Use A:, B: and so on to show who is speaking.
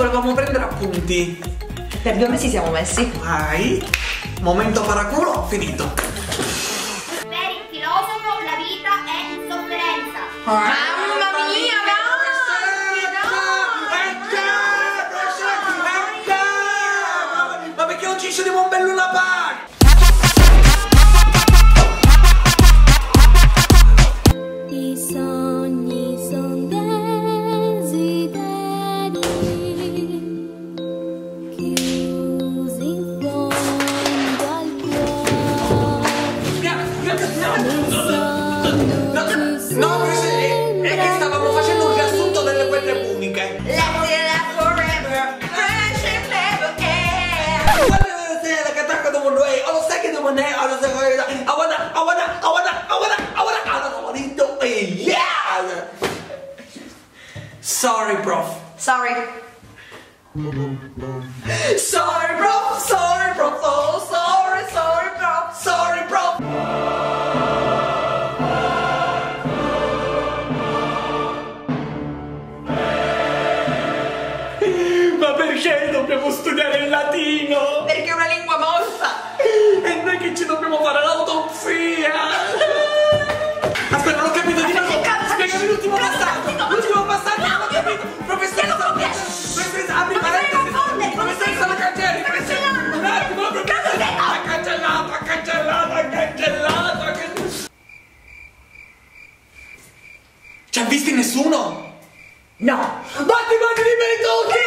A: volevamo prendere appunti.
B: Per due mesi siamo messi.
A: Vai. Momento paraculo, finito.
C: Per il filosofo la vita è sofferenza.
B: Mamma mia,
A: Ma perché non ci scegliamo un bel Luna Park? Sorry, prof.
B: Sorry.
A: Sorry, prof. Sorry, prof. Oh, sorry, sorry, prof. Sorry, prof. Ma perché dobbiamo studiare il latino? Ci ha visti nessuno?
B: No.
A: Batti, batti, liberi tutti!